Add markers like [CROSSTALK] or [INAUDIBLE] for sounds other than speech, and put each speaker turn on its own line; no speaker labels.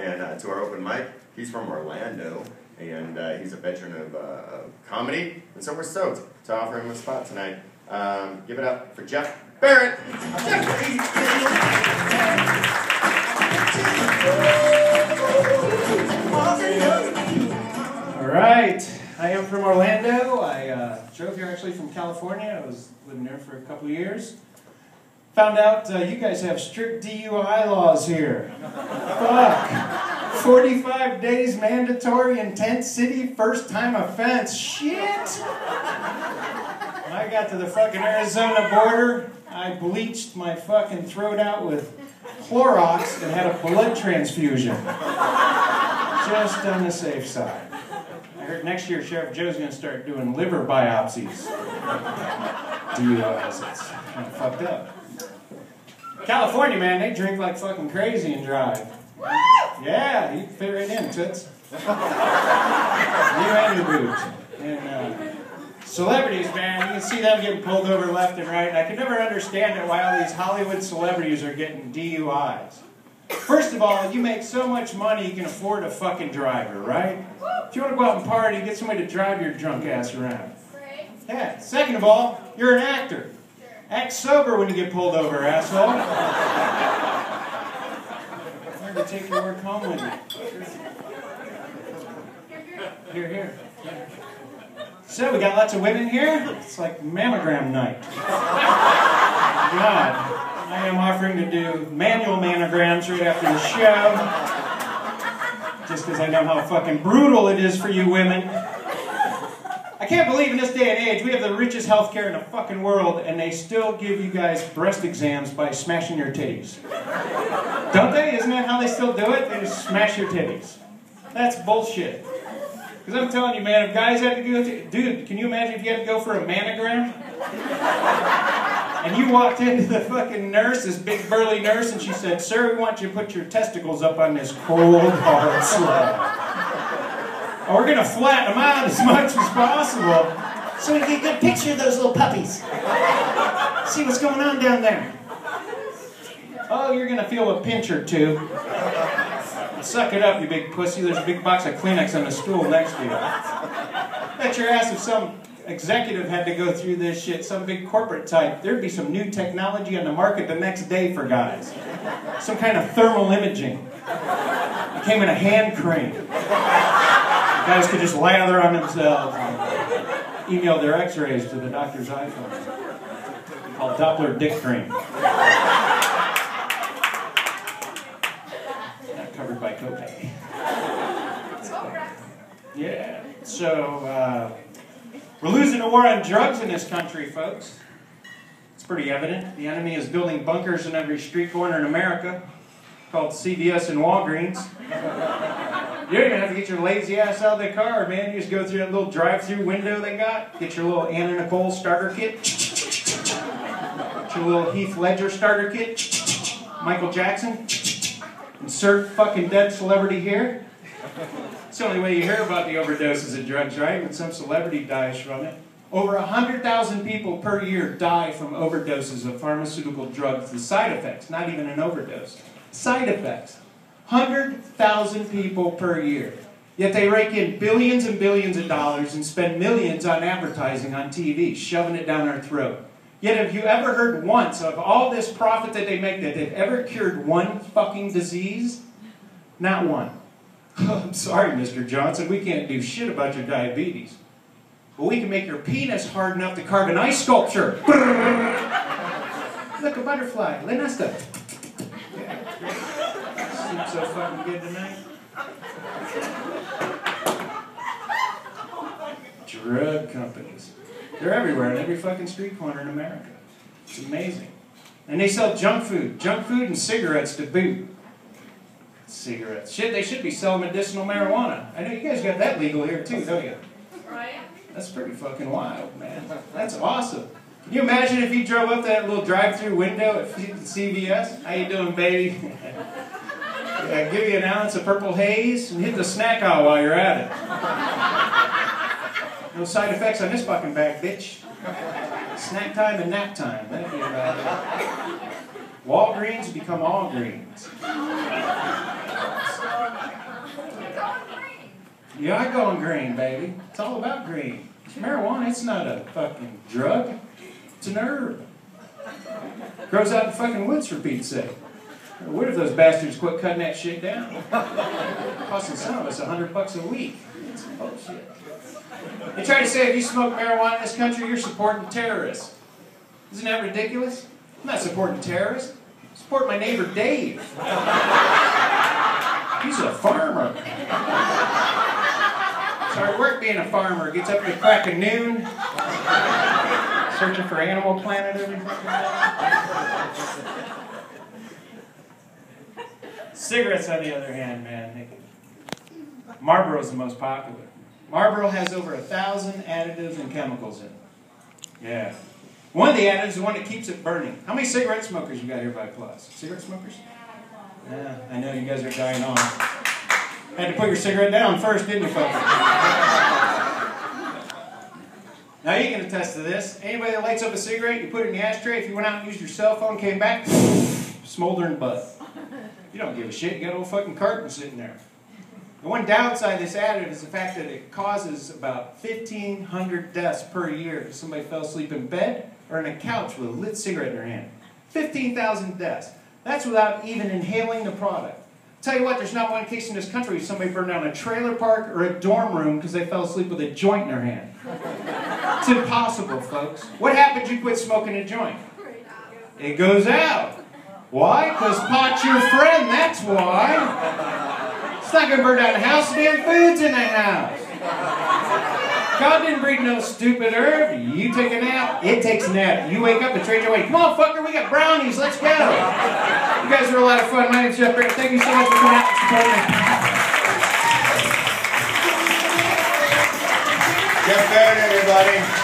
and uh, to our open mic. He's from Orlando, and uh, he's a veteran of, uh, of comedy, and so we're stoked to offer him a spot tonight. Um, give it up for Jeff Barrett.
All right, I am from Orlando. I uh, drove here actually from California. I was living there for a couple years. Found out uh, you guys have strict DUI laws here. Fuck. 45 days mandatory in tent city, first time offense. Shit. When I got to the fucking Arizona border, I bleached my fucking throat out with Clorox and had a blood transfusion. Just on the safe side. I heard next year Sheriff Joe's gonna start doing liver biopsies. DUIs. It's kind of fucked up. California, man, they drink like fucking crazy and drive. Yeah, you fit right in, toots. you and your boobs. And uh, celebrities, man, you can see them getting pulled over left and right. And I can never understand it why all these Hollywood celebrities are getting DUIs. First of all, you make so much money you can afford a fucking driver, right? If you want to go out and party, get somebody to drive your drunk ass around. Yeah. Second of all, you're an actor. Act sober when you get pulled over, asshole. Learn to take your work home with you. Here, here. So we got lots of women here. It's like mammogram night. God, I am offering to do manual mammograms right after the show. Just because I know how fucking brutal it is for you women. I can't believe in this day and age we have the richest healthcare in the fucking world and they still give you guys breast exams by smashing your titties. Don't they? Isn't that how they still do it? They just smash your titties. That's bullshit. Because I'm telling you, man, if guys had to go to, dude, can you imagine if you had to go for a mammogram? And you walked into the fucking nurse, this big burly nurse, and she said, Sir, we want you to put your testicles up on this cold, hard slab. And we're going to flatten them out as much as possible so we can get a good picture of those little puppies. See what's going on down there. Oh, you're going to feel a pinch or two. Suck it up, you big pussy. There's a big box of Kleenex on the stool next to you. Bet your ass if some executive had to go through this shit, some big corporate type, there'd be some new technology on the market the next day for guys. Some kind of thermal imaging. It came in a hand cream. Guys could just lather on themselves and email their x-rays to the doctor's iPhone. Called Doppler dick cream. Not covered by copay. Yeah. So, uh, we're losing a war on drugs in this country, folks. It's pretty evident. The enemy is building bunkers in every street corner in America called CVS and Walgreens. You don't even have to get your lazy ass out of the car, man. You just go through that little drive-through window they got, get your little Anna Nicole starter kit, get your little Heath Ledger starter kit, Michael Jackson, insert fucking dead celebrity here. It's the only way you hear about the overdoses of drugs, right? When some celebrity dies from it. Over 100,000 people per year die from overdoses of pharmaceutical drugs. The side effects, not even an overdose. Side effects. 100,000 people per year. Yet they rake in billions and billions of dollars and spend millions on advertising on TV, shoving it down our throat. Yet have you ever heard once of all this profit that they make that they've ever cured one fucking disease? Not one. [LAUGHS] I'm sorry, Mr. Johnson, we can't do shit about your diabetes. But we can make your penis hard enough to carve an ice sculpture. [LAUGHS] Look, a butterfly. Lunesta. So fucking good tonight. Drug companies. They're everywhere in every fucking street corner in America. It's amazing. And they sell junk food. Junk food and cigarettes to boot. Cigarettes. Shit, they should be selling medicinal marijuana. I know you guys got that legal here too, don't you?
Right?
That's pretty fucking wild, man. That's awesome. Can you imagine if you drove up that little drive-through window at CVS? How you doing, baby? [LAUGHS] yeah, give you an ounce of purple haze and hit the snack aisle while you're at it. No side effects on this fucking bag, bitch. Snack time and nap time. That'd be about it. Walgreens become all greens. Yeah, I go on green, baby. It's all about green. Marijuana, it's not a fucking drug. It's an herb. Grows out in fucking woods for Pete's sake. What if those bastards quit cutting that shit down? Costing some of us a hundred bucks a week. It's bullshit. They try to say if you smoke marijuana in this country, you're supporting terrorists. Isn't that ridiculous? I'm not supporting terrorists. I support my neighbor Dave. He's a farmer. It's hard work being a farmer. Gets up at the crack of noon, searching for Animal Planet every fucking day. Cigarettes, on the other hand, man, they, Marlboro's the most popular. Marlboro has over a thousand additives and chemicals in it. Yeah. One of the additives is the one that keeps it burning. How many cigarette smokers you got here by Plus? Cigarette smokers? Yeah, I know you guys are dying on. Had to put your cigarette down first, didn't you, folks? now you can attest to this. Anybody that lights up a cigarette, you put it in the ashtray. If you went out and used your cell phone, came back, smoldering butt. You don't give a shit. You got a little fucking carton sitting there. The one downside of this additive is the fact that it causes about 1,500 deaths per year if somebody fell asleep in bed or on a couch with a lit cigarette in their hand. 15,000 deaths. That's without even inhaling the product. Tell you what, there's not one case in this country where somebody burned down a trailer park or a dorm room because they fell asleep with a joint in their hand. It's impossible, folks. What happens you quit smoking a joint? It goes out. Why? Because pot's your friend, that's why. It's not going to burn down the house, damn food's in the house. God didn't breed no stupid herb. You take a nap, it takes a nap. You wake up and trade your way. Come on, fucker, we got brownies, let's go. You guys are a lot of fun. My name's Jeff Barrett. Thank you so much for coming out and supporting.
Jeff Barrett, everybody.